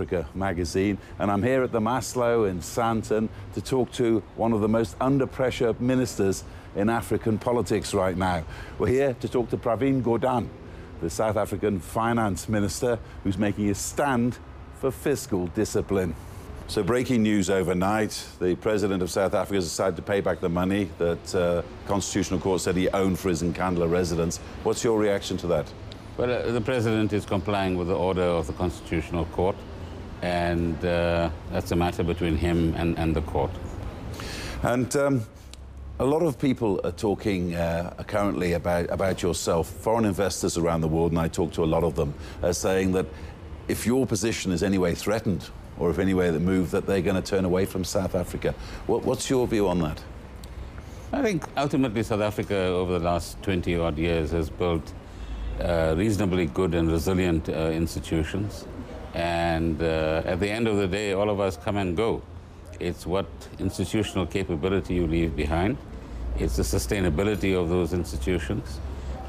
Africa magazine, and I'm here at the Maslow in Sandton to talk to one of the most under pressure ministers in African politics right now. We're here to talk to Pravin Gordhan, the South African finance minister who's making a stand for fiscal discipline. So, breaking news overnight the president of South Africa has decided to pay back the money that uh, Constitutional Court said he owned for his Nkandla residence. What's your reaction to that? Well, uh, the president is complying with the order of the Constitutional Court, and uh, that's a matter between him and, and the court. And um, a lot of people are talking uh, currently about, about yourself. Foreign investors around the world, and I talk to a lot of them, are saying that if your position is anyway threatened or if any way that move, that they're going to turn away from South Africa. What, what's your view on that? I think ultimately South Africa over the last 20 odd years has built uh, reasonably good and resilient uh, institutions. And uh, at the end of the day, all of us come and go. It's what institutional capability you leave behind. It's the sustainability of those institutions,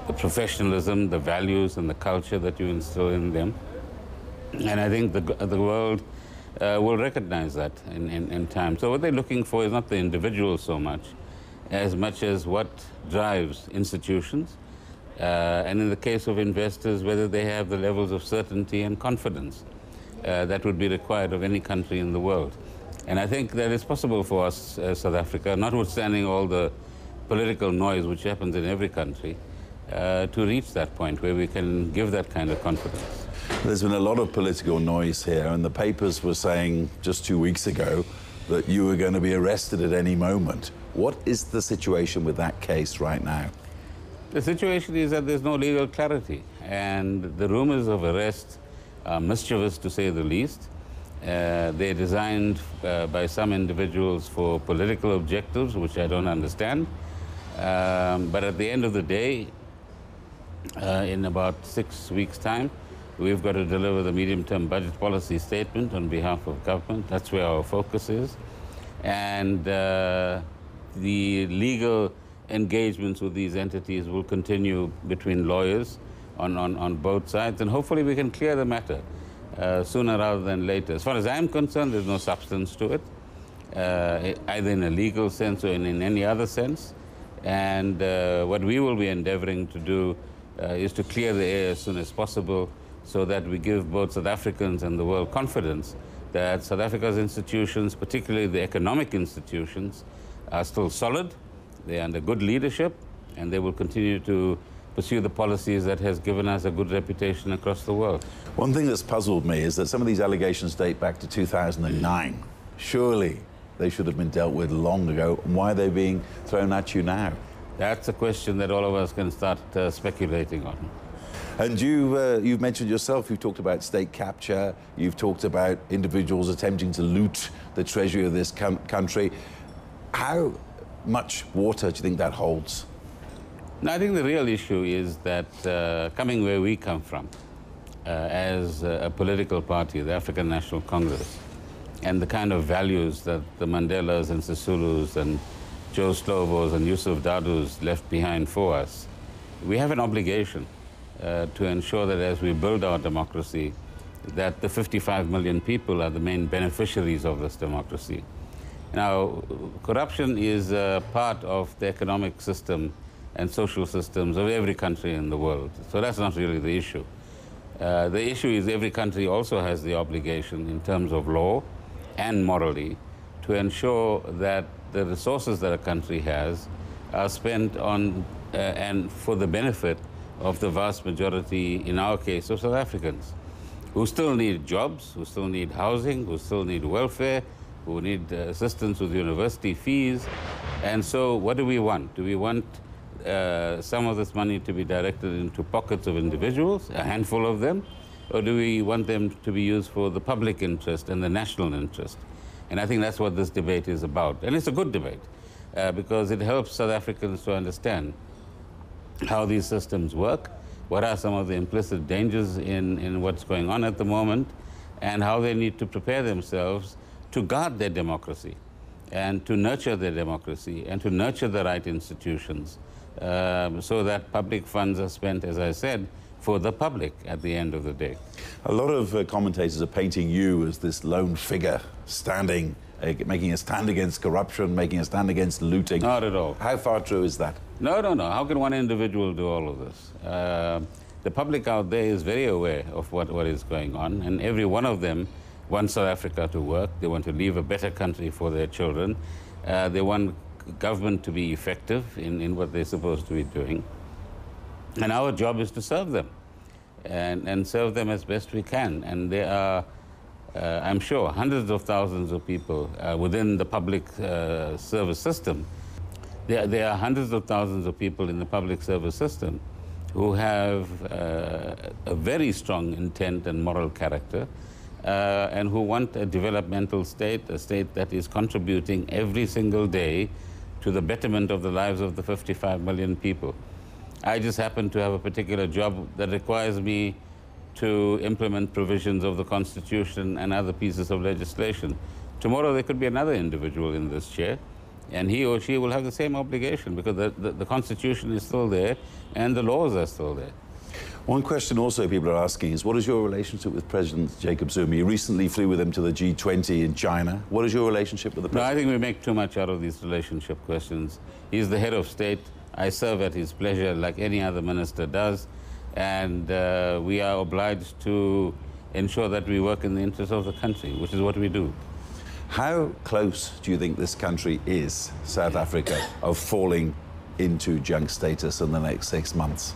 the professionalism, the values, and the culture that you instill in them. And I think the, the world uh, will recognize that in, in, in, time. So what they're looking for is not the individual so much, as much as what drives institutions, uh, and in the case of investors, whether they have the levels of certainty and confidence uh, that would be required of any country in the world. And I think that it's possible for us, uh, South Africa, notwithstanding all the political noise which happens in every country, uh, to reach that point where we can give that kind of confidence. There's been a lot of political noise here, and the papers were saying just two weeks ago that you were going to be arrested at any moment. What is the situation with that case right now? The situation is that there's no legal clarity, and the rumors of arrest are mischievous to say the least. Uh, they're designed uh, by some individuals for political objectives, which I don't understand. Um, but at the end of the day, uh, in about six weeks' time, we've got to deliver the medium-term budget policy statement on behalf of government. That's where our focus is. And uh, the legal engagements with these entities will continue between lawyers on, on, on both sides, and hopefully we can clear the matter uh, sooner rather than later. As far as I'm concerned, there's no substance to it, uh, either in a legal sense or in, in any other sense. And uh, what we will be endeavoring to do uh, is to clear the air as soon as possible so that we give both South Africans and the world confidence that South Africa's institutions, particularly the economic institutions, are still solid, they're under good leadership, and they will continue to pursue the policies that has given us a good reputation across the world. One thing that's puzzled me is that some of these allegations date back to 2009. Surely they should have been dealt with long ago. Why are they being thrown at you now? That's a question that all of us can start uh, speculating on. And you, uh, you've mentioned yourself, you've talked about state capture, you've talked about individuals attempting to loot the treasury of this country. How much water do you think that holds? No, I think the real issue is that uh, coming where we come from, uh, as a political party, the African National Congress, and the kind of values that the Mandelas and Sisulus and Joe Slovos and Yusuf Dadoos left behind for us, we have an obligation uh, to ensure that as we build our democracy, that the 55 million people are the main beneficiaries of this democracy. Now, corruption is part of the economic system and social systems of every country in the world. So that's not really the issue. Uh, the issue is every country also has the obligation in terms of law and morally to ensure that the resources that a country has are spent on uh, and for the benefit of the vast majority, in our case, of South Africans, who still need jobs, who still need housing, who still need welfare, who need assistance with university fees. And so what do we want? Do we want uh, some of this money to be directed into pockets of individuals, a handful of them, or do we want them to be used for the public interest and the national interest? And I think that's what this debate is about. And it's a good debate uh, because it helps South Africans to understand how these systems work, what are some of the implicit dangers in, in what's going on at the moment, and how they need to prepare themselves to guard their democracy and to nurture their democracy and to nurture the right institutions um, so that public funds are spent, as I said, for the public at the end of the day. A lot of uh, commentators are painting you as this lone figure standing, uh, making a stand against corruption, making a stand against looting. Not at all. How far true is that? No, no, no. How can one individual do all of this? Uh, the public out there is very aware of what, what is going on, and every one of them wants South Africa to work. They want to leave a better country for their children. Uh, they want government to be effective in, in what they're supposed to be doing. And our job is to serve them and, and serve them as best we can. And there are, uh, I'm sure, hundreds of thousands of people uh, within the public uh, service system. There, there are hundreds of thousands of people in the public service system who have uh, a very strong intent and moral character uh, and who want a developmental state, a state that is contributing every single day to the betterment of the lives of the 55 million people. I just happen to have a particular job that requires me to implement provisions of the Constitution and other pieces of legislation. Tomorrow there could be another individual in this chair, and he or she will have the same obligation because the, the, the Constitution is still there and the laws are still there. One question also people are asking is what is your relationship with President Jacob Zuma? You recently flew with him to the G20 in China. What is your relationship with the president? No, I think we make too much out of these relationship questions. He's the head of state. I serve at his pleasure like any other minister does. And uh, we are obliged to ensure that we work in the interest of the country, which is what we do. How close do you think this country is, South Africa, of falling into junk status in the next six months?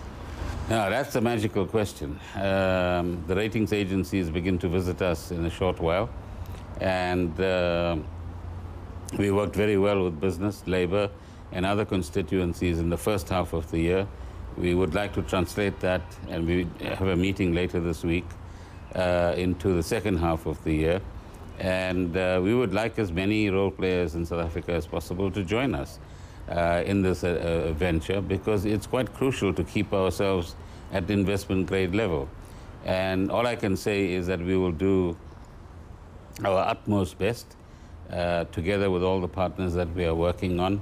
Now, that's the magical question. Um, the ratings agencies begin to visit us in a short while. And uh, we worked very well with business, labor, and other constituencies in the first half of the year. We would like to translate that, and we have a meeting later this week, uh, into the second half of the year. And uh, we would like as many role players in South Africa as possible to join us uh, in this uh, uh, venture because it's quite crucial to keep ourselves at the investment grade level. And all I can say is that we will do our utmost best uh, together with all the partners that we are working on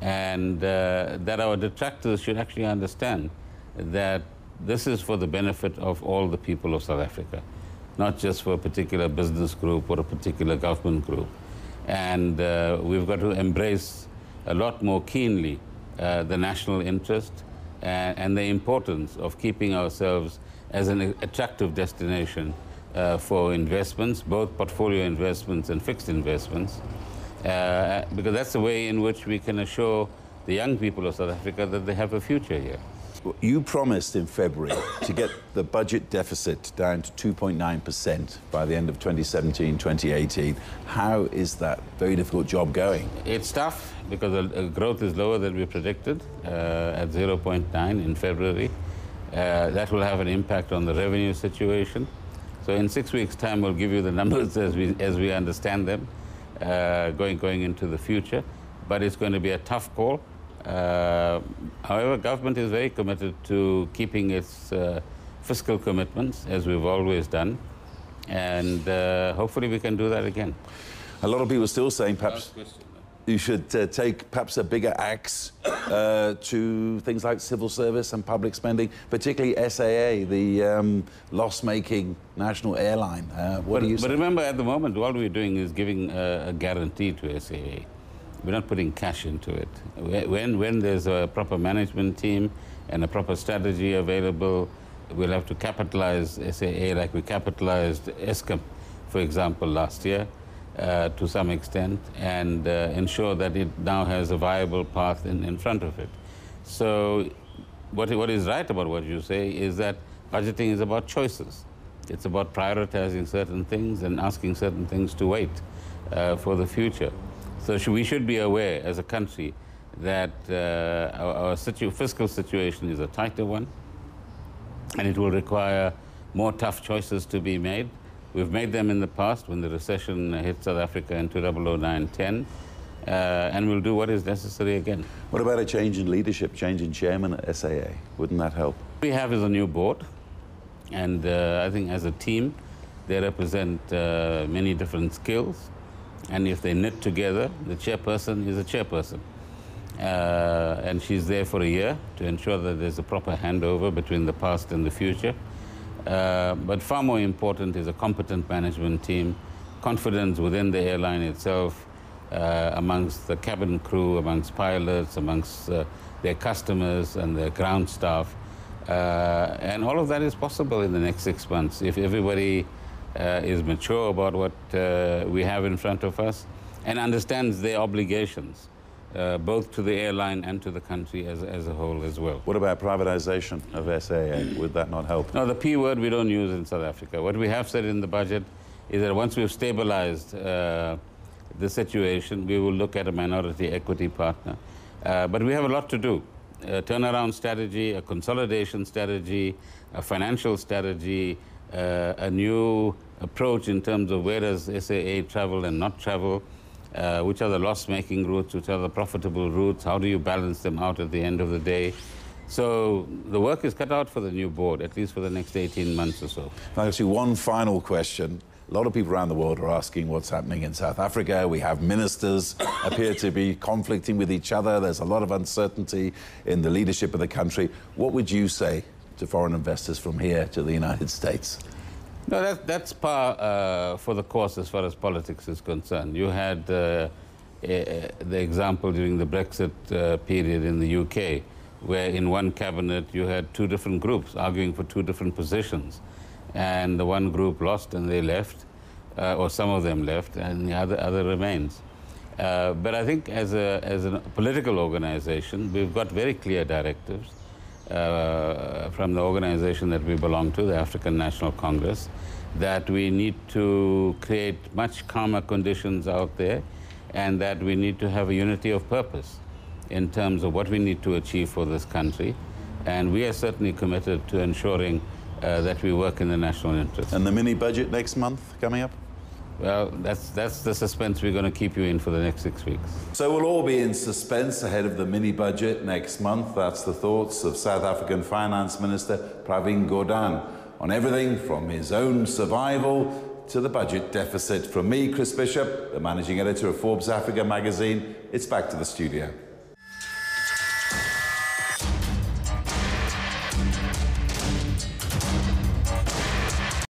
and uh, that our detractors should actually understand that this is for the benefit of all the people of South Africa, not just for a particular business group or a particular government group. And uh, we've got to embrace a lot more keenly uh, the national interest and, and, the importance of keeping ourselves as an attractive destination uh, for investments, both portfolio investments and fixed investments. Uh, because that's the way in which we can assure the young people of South Africa that they have a future here. You promised in February to get the budget deficit down to 2.9% by the end of 2017 2018. How is that very difficult job going? It's tough because the growth is lower than we predicted uh, at 0.9 in February. Uh, that will have an impact on the revenue situation. So in six weeks' time, we'll give you the numbers as we, as we understand them uh, going, going into the future. But it's going to be a tough call. Uh, however, government is very committed to keeping its uh, fiscal commitments, as we've always done. And uh, hopefully we can do that again. A lot of people are still saying perhaps you should uh, take perhaps a bigger axe uh, to things like civil service and public spending, particularly SAA, the um, loss-making national airline. Uh, what but, do you But say? remember, at the moment, all we're doing is giving a guarantee to SAA. We're not putting cash into it. When, when there's a proper management team and a proper strategy available, we'll have to capitalize SAA like we capitalized Eskom, for example, last year uh, to some extent and uh, ensure that it now has a viable path in, in front of it. So what, what is right about what you say is that budgeting is about choices. It's about prioritizing certain things and asking certain things to wait uh, for the future. So we should be aware as a country that uh, our, our situ fiscal situation is a tighter one and it will require more tough choices to be made. We've made them in the past when the recession hit South Africa in 2009-10, uh, and we'll do what is necessary again. What about a change in leadership, change in chairman at SAA? Wouldn't that help? We have is a new board, and uh, I think as a team, they represent uh, many different skills, and if they knit together, the chairperson is a chairperson. Uh, and she's there for a year to ensure that there's a proper handover between the past and the future. Uh, but far more important is a competent management team, confidence within the airline itself, uh, amongst the cabin crew, amongst pilots, amongst uh, their customers and their ground staff. Uh, and all of that is possible in the next six months if everybody is mature about what uh, we have in front of us and understands their obligations. Uh, both to the airline and to the country as, as a whole as well. What about privatization of SAA? Would that not help? No, the P word we don't use in South Africa. What we have said in the budget is that once we've stabilized uh, the situation, we will look at a minority equity partner. Uh, but we have a lot to do. A turnaround strategy, a consolidation strategy, a financial strategy, uh, a new approach in terms of where does SAA travel and not travel, uh, which are the loss-making routes, which are the profitable routes, how do you balance them out at the end of the day. So the work is cut out for the new board, at least for the next 18 months or so. I'll ask one final question. A lot of people around the world are asking what's happening in South Africa. We have ministers appear to be conflicting with each other. There's a lot of uncertainty in the leadership of the country. What would you say to foreign investors from here to the United States? No, that, that's par uh, for the course as far as politics is concerned. You had uh, a, the example during the Brexit uh, period in the UK, where in one cabinet you had two different groups arguing for two different positions. And the one group lost and they left, uh, or some of them left, and the other, other remains. Uh, but I think as a, as a political organization, we've got very clear directives uh, from the organization that we belong to, the African National Congress, that we need to create much calmer conditions out there and that we need to have a unity of purpose in terms of what we need to achieve for this country. And we are certainly committed to ensuring uh, that we work in the national interest. And the mini budget next month coming up? Well, that's, that's the suspense we're going to keep you in for the next six weeks. So we'll all be in suspense ahead of the mini budget next month. That's the thoughts of South African Finance Minister Pravin Gordhan on everything from his own survival to the budget deficit. From me, Chris Bishop, the managing editor of Forbes Africa magazine, it's back to the studio.